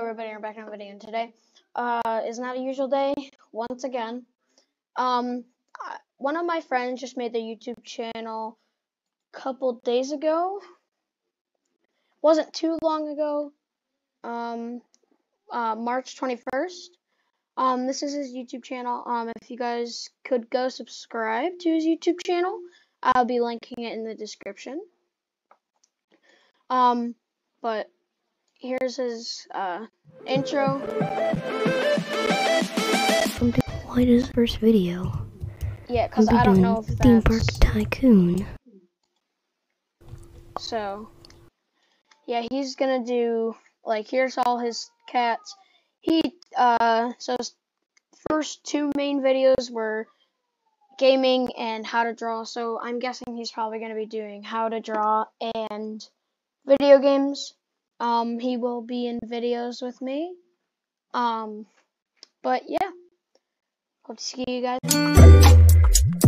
everybody, we're back a video, and today uh, is not a usual day, once again. Um, one of my friends just made their YouTube channel a couple days ago. Wasn't too long ago. Um, uh, March 21st. Um, this is his YouTube channel. Um, if you guys could go subscribe to his YouTube channel, I'll be linking it in the description. Um, but here's his uh, intro. Welcome to White's first video. Yeah, because I don't know if Theme Park Tycoon. so. Yeah, he's gonna do like here's all his cats. He uh so his first two main videos were gaming and how to draw. So I'm guessing he's probably gonna be doing how to draw and video games. Um, he will be in videos with me. Um, but yeah, hope to see you guys.